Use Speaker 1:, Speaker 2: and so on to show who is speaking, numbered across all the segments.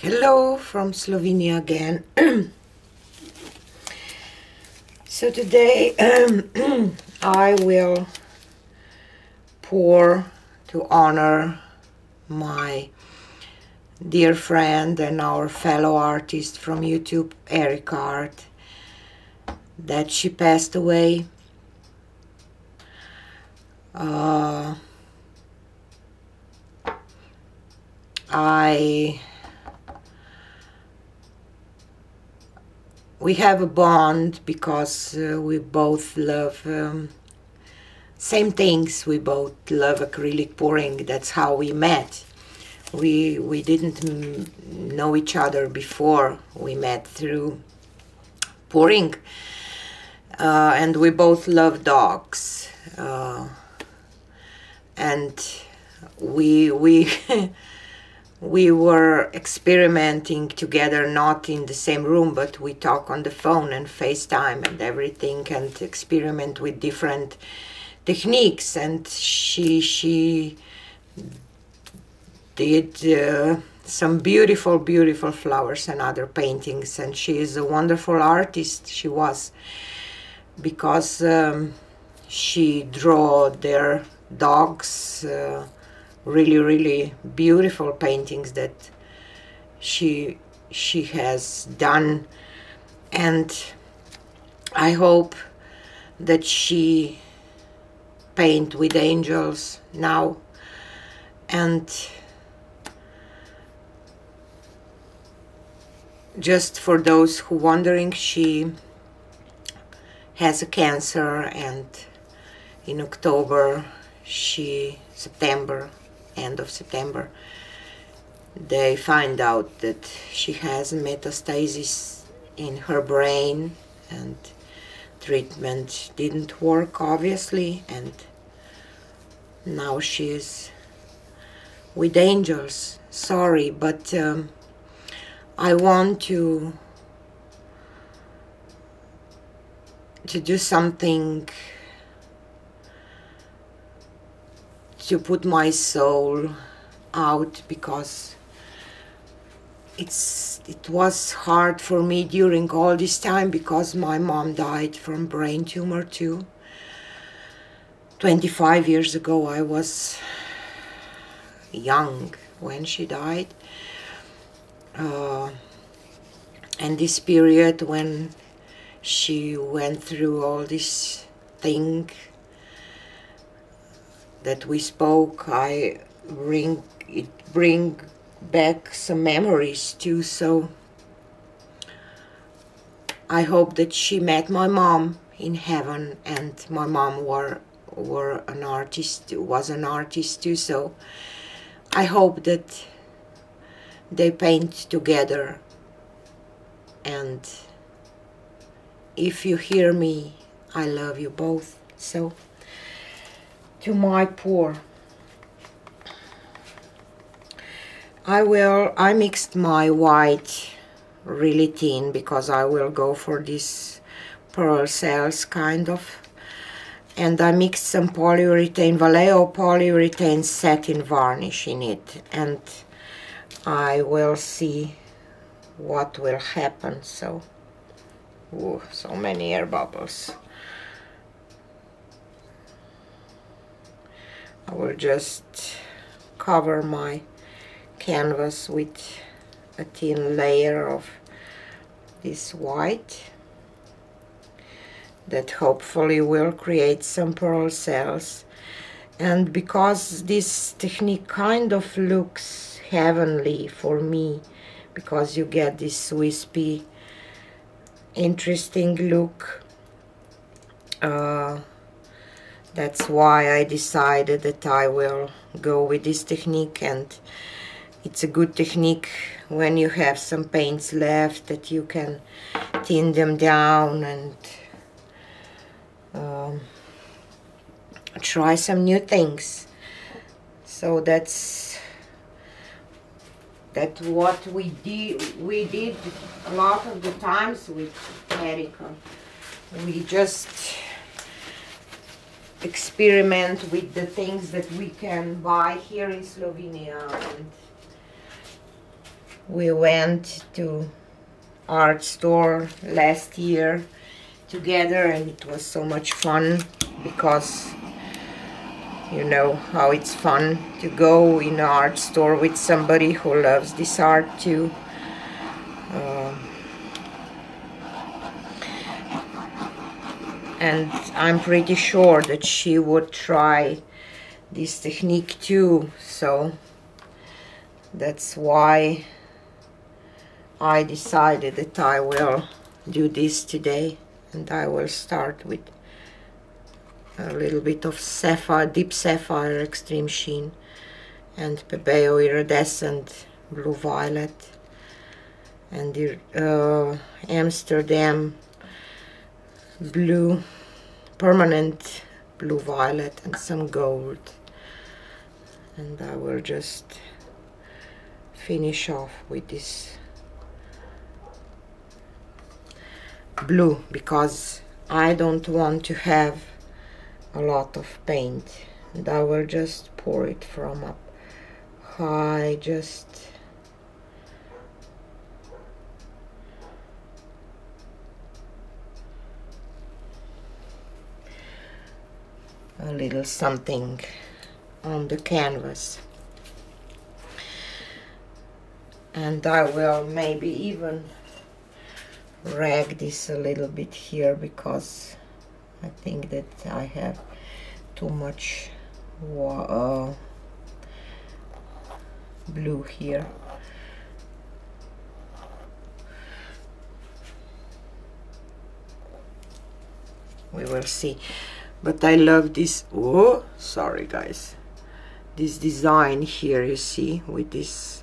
Speaker 1: Hello from Slovenia again. so today I will pour to honor my dear friend and our fellow artist from YouTube, Erika Art, that she passed away. Uh, I we have a bond because uh, we both love um, same things. We both love acrylic pouring. That's how we met. We we didn't know each other before. We met through pouring, uh, and we both love dogs. Uh, and we we we were experimenting together not in the same room but we talk on the phone and facetime and everything and experiment with different techniques. And she she did uh, some beautiful beautiful flowers and other paintings. And she is a wonderful artist. She was because um, she draw their dogs uh, really really beautiful paintings that she she has done. And I hope that she paint with angels now. And just for those who wondering she has a cancer and in October she September end of September, they find out that she has metastasis in her brain and treatment didn't work obviously and now she is with angels. Sorry but um, I want to to do something to put my soul out because it's it was hard for me during all this time because my mom died from brain tumor too. 25 years ago I was young when she died. Uh, and this period when she went through all this thing that we spoke, I bring it bring back some memories too. So I hope that she met my mom in heaven, and my mom were were an artist, was an artist too. So I hope that they paint together. And if you hear me, I love you both. So to my pour. I will, I mixed my white really thin because I will go for this pearl cells kind of. And I mixed some polyurethane, Vallejo polyurethane satin varnish in it. And I will see what will happen. So ooh, so many air bubbles I will just cover my canvas with a thin layer of this white that hopefully will create some pearl cells. And because this technique kind of looks heavenly for me because you get this wispy interesting look uh, that's why I decided that I will go with this technique and it's a good technique when you have some paints left that you can thin them down and um, try some new things. So that's that's what we did we did a lot of the times with Erika we just experiment with the things that we can buy here in Slovenia. And we went to art store last year together and it was so much fun because you know how it's fun to go in an art store with somebody who loves this art too uh, and I'm pretty sure that she would try this technique too so that's why I decided that I will do this today and I will start with a little bit of sapphire, deep sapphire extreme sheen and Pebeo iridescent blue violet and the uh, Amsterdam blue permanent blue violet and some gold. And I will just finish off with this blue because I don't want to have a lot of paint. And I will just pour it from up high just a little something on the canvas. And I will maybe even rag this a little bit here because I think that I have too much uh, blue here. We will see but I love this oh sorry guys. This design here you see with this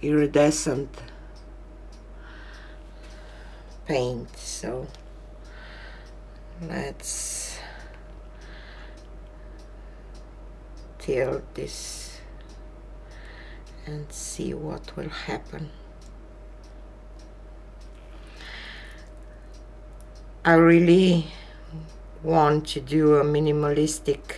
Speaker 1: iridescent paint. So let's tilt this and see what will happen. I really want to do a minimalistic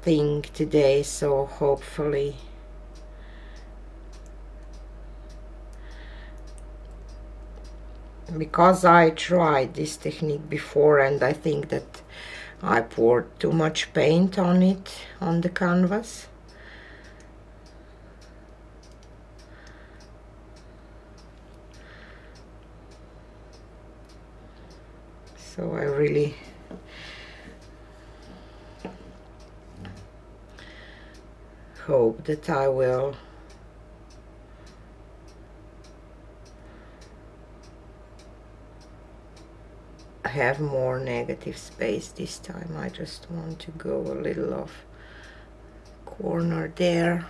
Speaker 1: thing today so hopefully because I tried this technique before and I think that I poured too much paint on it on the canvas so I really. Hope that I will. Have more negative space this time. I just want to go a little off corner there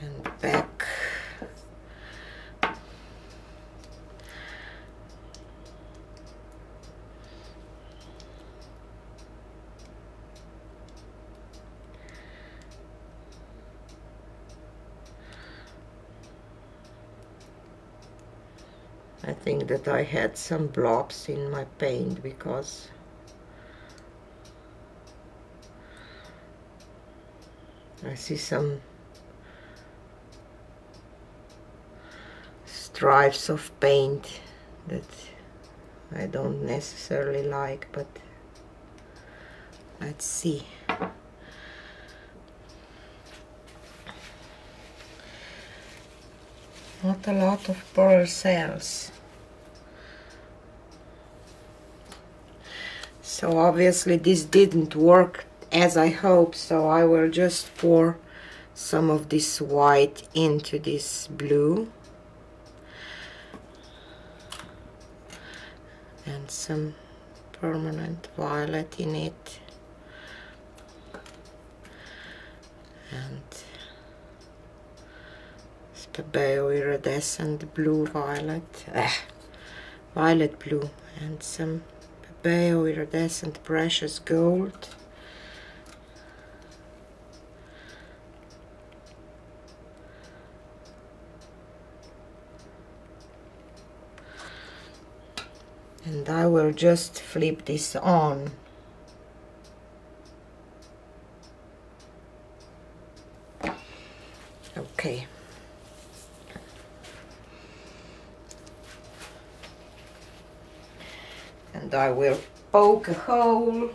Speaker 1: and back I think that I had some blobs in my paint because I see some stripes of paint that I don't necessarily like but let's see. Not a lot of pearl cells so obviously this didn't work as I hope so I will just pour some of this white into this blue. And some permanent violet in it. And Pebeo iridescent blue violet. Ah, violet blue and some Pebeo iridescent precious gold. And I will just flip this on okay and I will poke a hole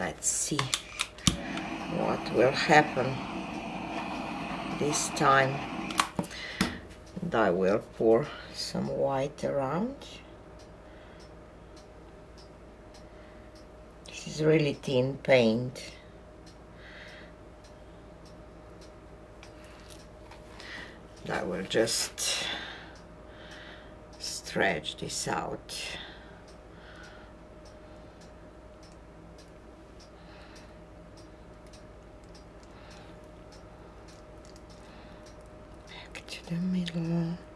Speaker 1: let's see what will happen this time. And I will pour some white around. This is really thin paint. I will just stretch this out the middle just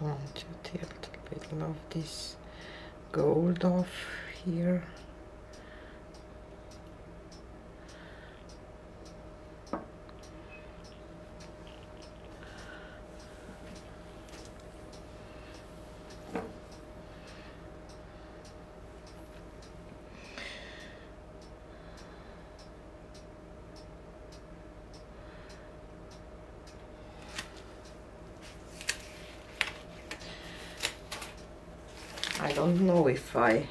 Speaker 1: want to tilt a little of this gold off here I don't know if I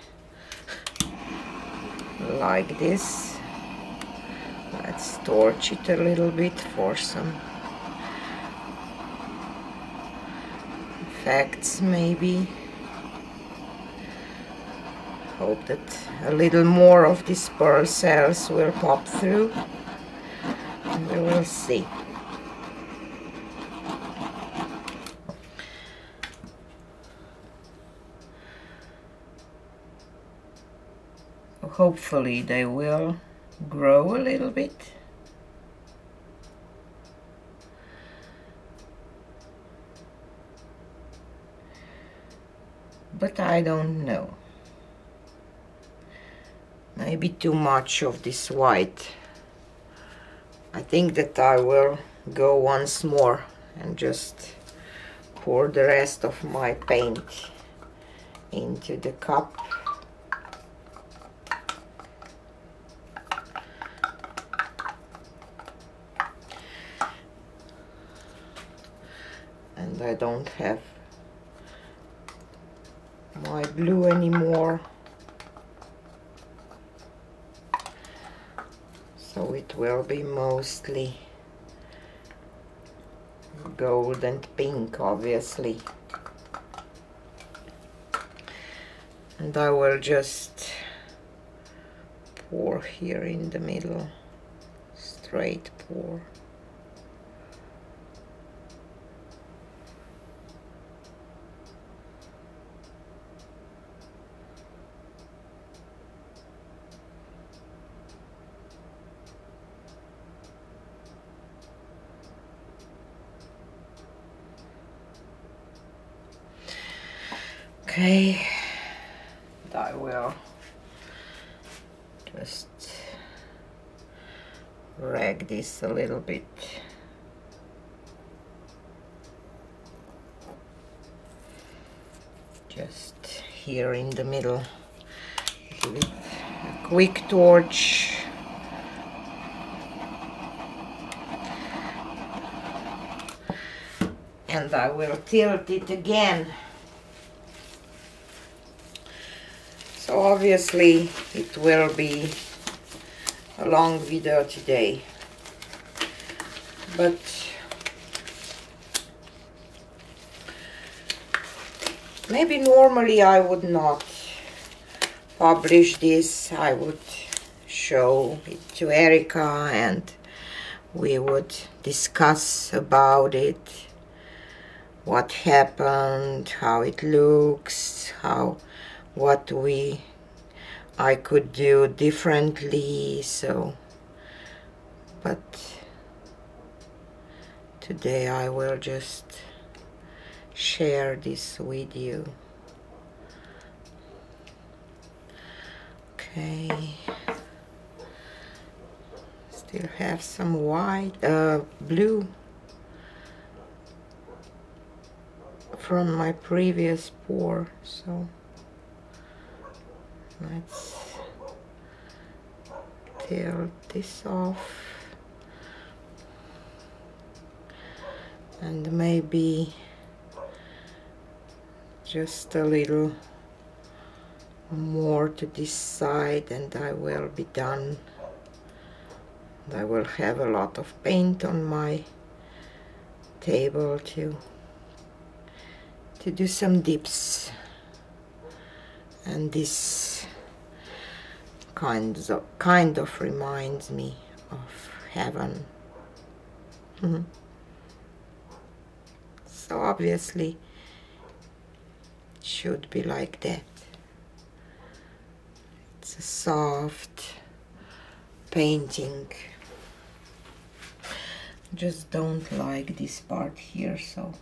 Speaker 1: like this. Let's torch it a little bit for some effects maybe. Hope that a little more of these pearl cells will pop through. And we will see. Hopefully they will grow a little bit. But I don't know. Maybe too much of this white. I think that I will go once more and just pour the rest of my paint into the cup. and I don't have my blue anymore. So it will be mostly gold and pink obviously. And I will just pour here in the middle straight pour Okay, I will. Just rag this a little bit. just here in the middle. Give it a quick torch. And I will tilt it again so obviously it will be a long video today. But maybe normally I would not publish this. I would show it to Erika and we would discuss about it. What happened how it looks how what we I could do differently so but today I will just share this with you. Okay. Still have some white uh, blue from my previous pour so let's tear this off. And maybe just a little more to this side and I will be done. I will have a lot of paint on my table to to do some dips. And this kind of, kind of reminds me of heaven. Mm -hmm. so obviously should be like that. It's a soft painting. Just don't like this part here so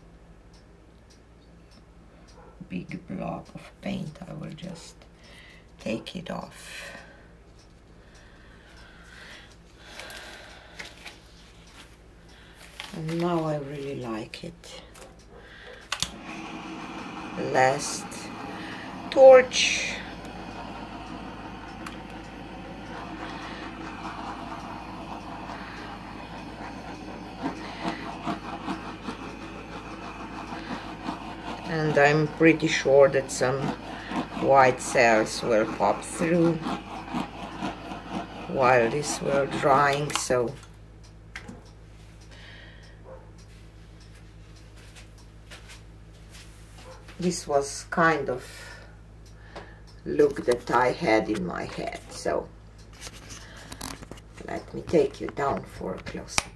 Speaker 1: big block of paint I will just take it off and now I really like it. Last torch. And I'm pretty sure that some white cells will pop through while this will drying so this was kind of look that I had in my head so let me take you down for a close-up.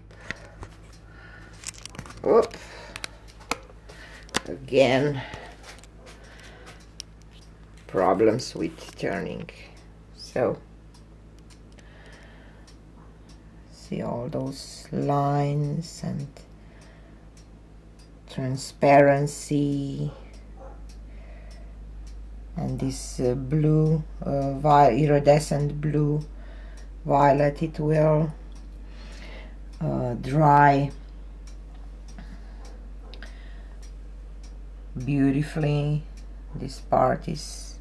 Speaker 1: Whoop. again problems with turning. So see all those lines and transparency and this uh, blue uh, iridescent blue violet it will uh, dry beautifully. This part is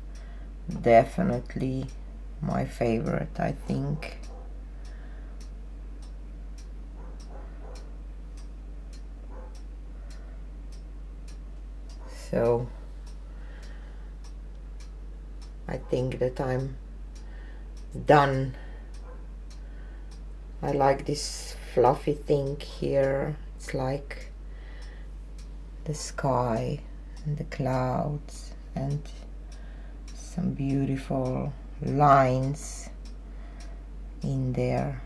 Speaker 1: definitely my favorite I think. So I think that I'm done. I like this fluffy thing here. It's like the sky and the clouds and some beautiful lines in there.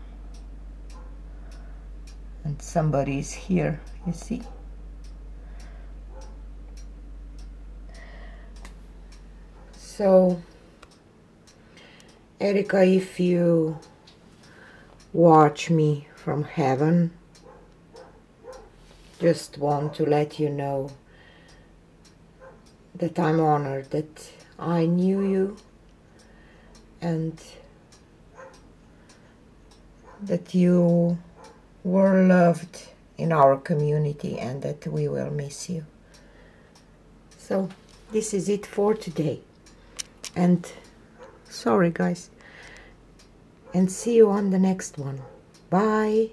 Speaker 1: And somebody is here you see? So Erika, if you watch me from heaven, just want to let you know that I'm honored that I knew you and that you were loved in our community and that we will miss you. So this is it for today and sorry guys. And see you on the next one. Bye